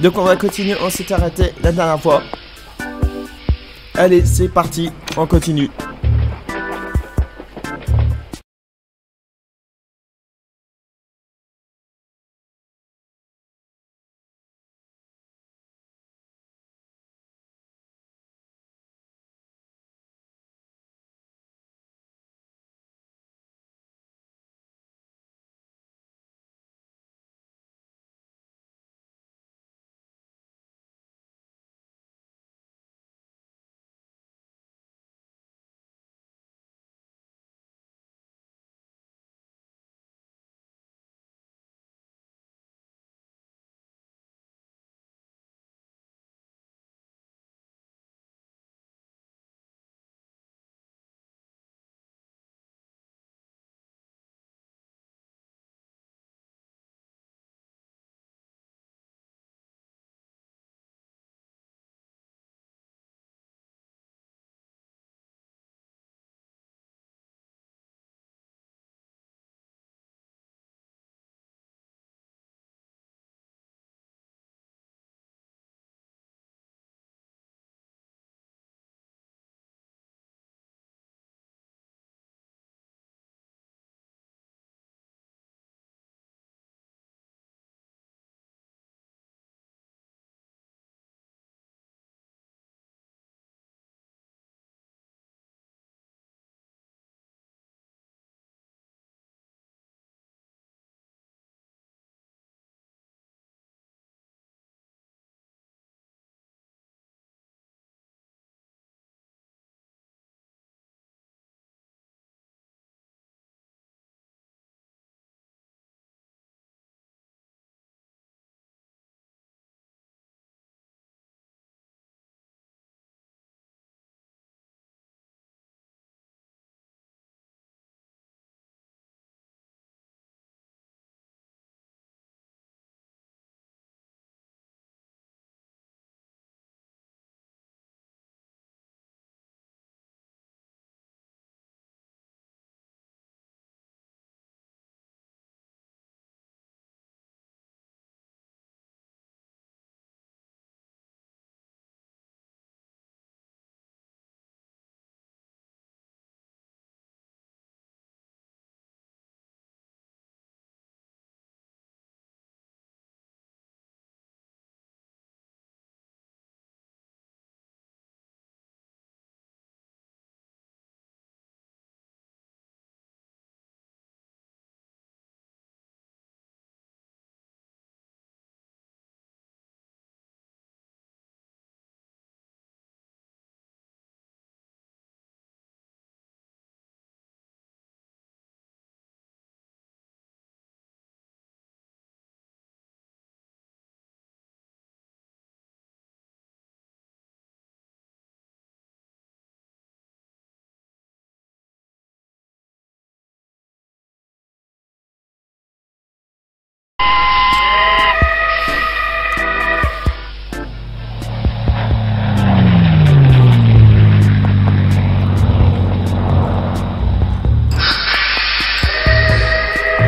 Donc on va continuer, on s'est arrêté la dernière fois. Allez, c'est parti, on continue.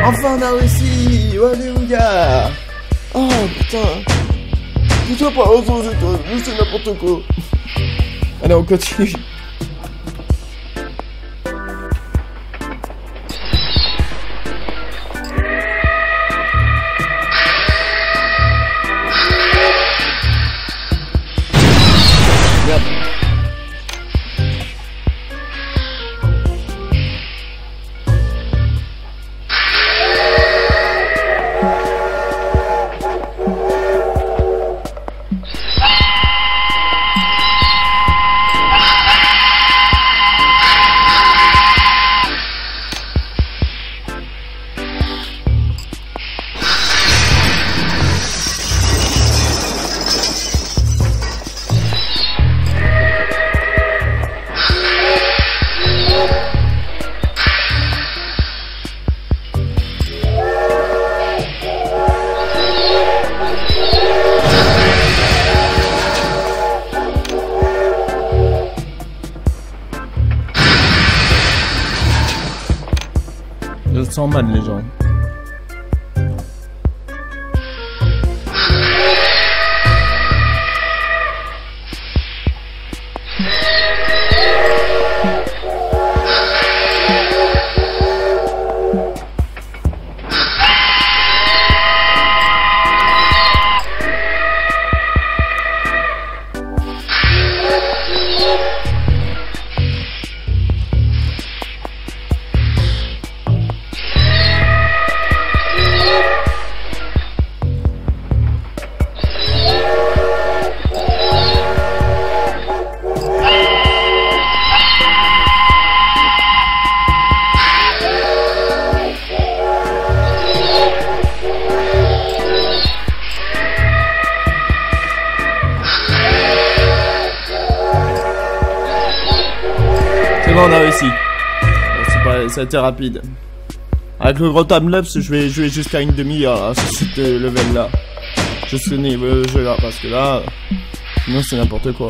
Enfin on a réussi. Alléluia Oh putain. Tout ça aux étoiles, mais c'est n'importe quoi. Allez on continue Mal les gens. On a réussi. Pas, rapide. Avec le gros timelapse, je vais jouer jusqu'à une demi-heure hein, sur ce level là. Je ce niveau jeu là, parce que là, sinon c'est n'importe quoi.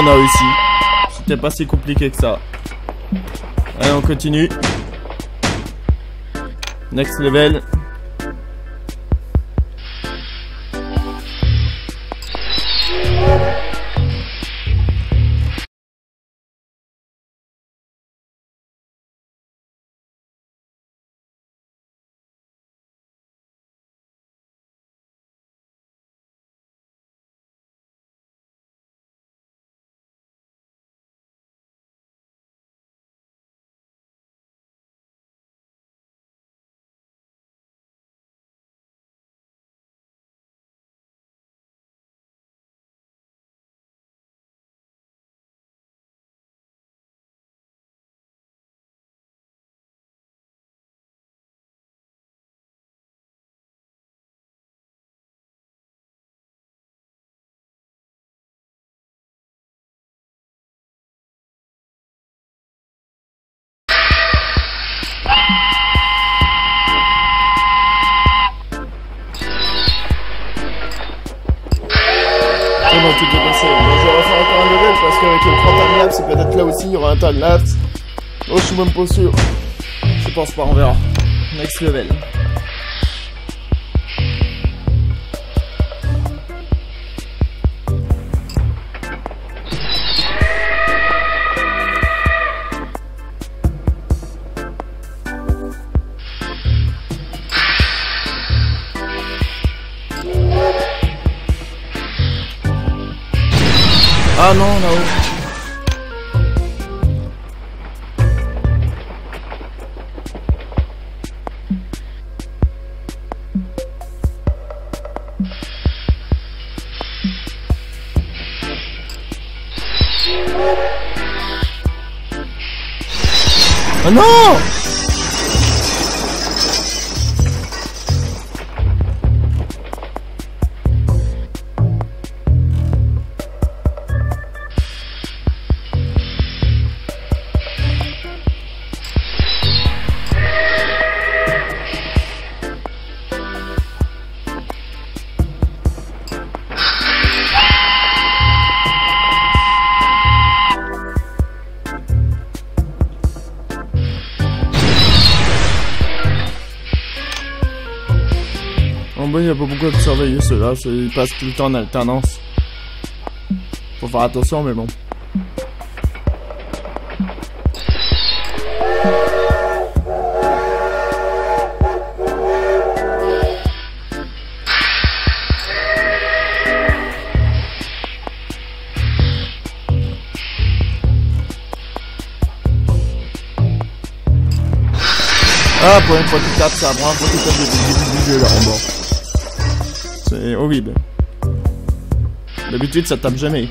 on a réussi. C'était pas si compliqué que ça. Allez on continue. Next level. C'est bon, tout est passé. Bon, je vais refaire encore un level parce qu'avec le 30 timelapse, c'est peut-être là aussi, il y aura un timelapse. Oh, je suis même pas sûr. Je pense pas, on verra. Next level. Ah non, là-haut. Oh non n'y a pas beaucoup de surveiller ceux-là, ils passent tout le temps en alternance. Faut faire attention, mais bon. Ah, pour une fois tu tapes, ça prend un début du jeu là en bas. Horrible. D'habitude, ça tape jamais.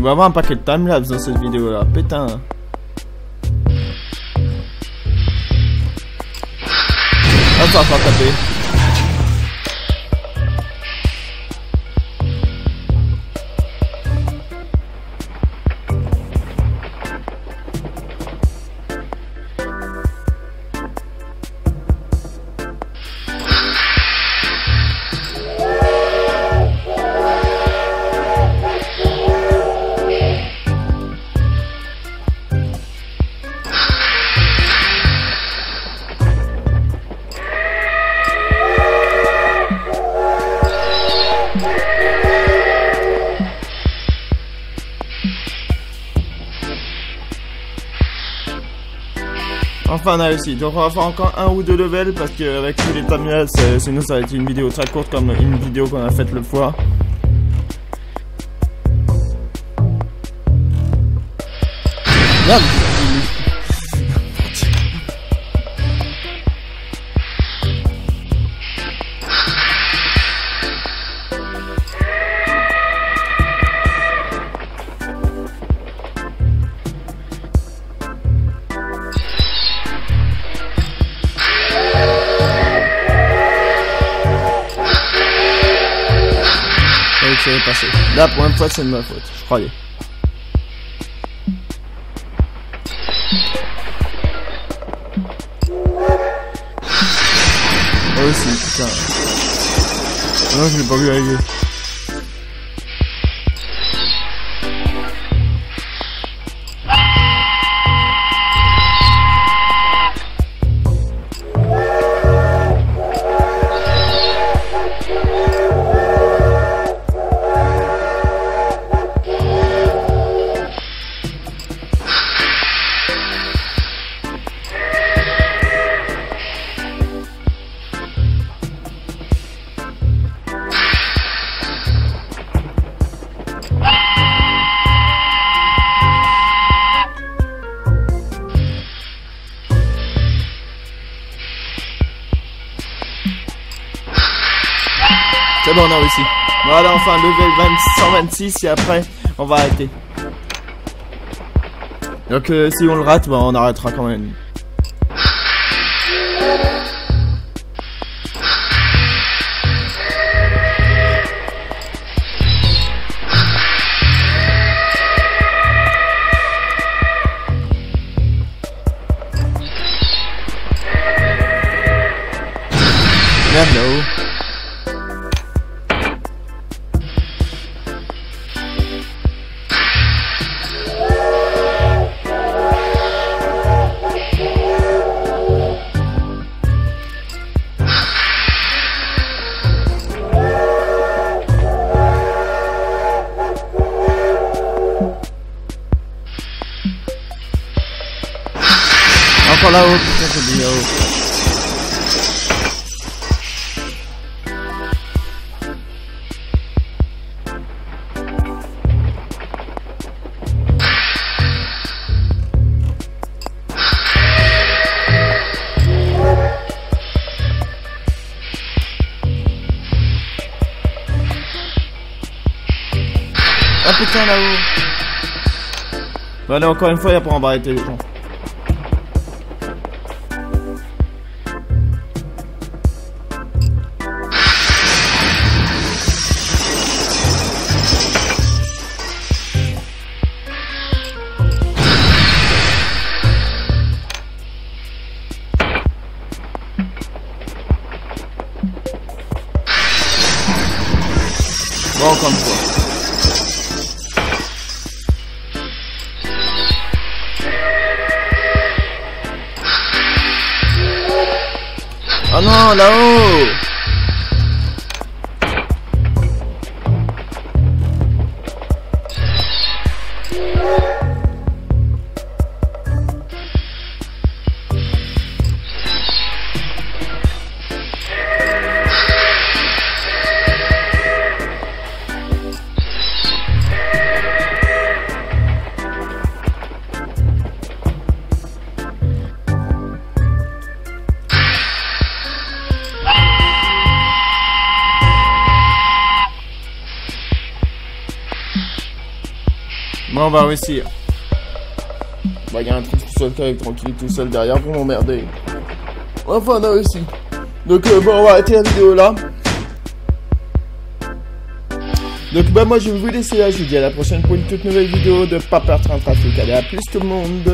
Il va y avoir un paquet de timelapse dans cette vidéo là, putain. Ah, ça va taper. Enfin on a réussi, donc on va faire encore un ou deux levels parce que avec tous les euh, sinon ça va être une vidéo très courte comme une vidéo qu'on a faite le fois. Fois, c'est de ma faute, je croyais. Moi aussi, putain. Non, je l'ai pas vu arriver. C'est bon, on a réussi. Voilà, enfin, level 20, 126 et après, on va arrêter. Donc, euh, si on le rate, bah, on arrêtera quand même. Ah putain là-haut allez encore une fois, et après on va arrêter les gens. Oh non Non, on va réussir. Bah, il y a un truc tout seul qui tranquille, tout seul derrière pour m'emmerder. Enfin, on a réussi. Donc, euh, bon, on va arrêter la vidéo là. Donc, bah, moi, je vais vous laisser là. Je vous dis à la prochaine pour une toute nouvelle vidéo de Pas perdre un trafic. Allez, à plus tout le monde.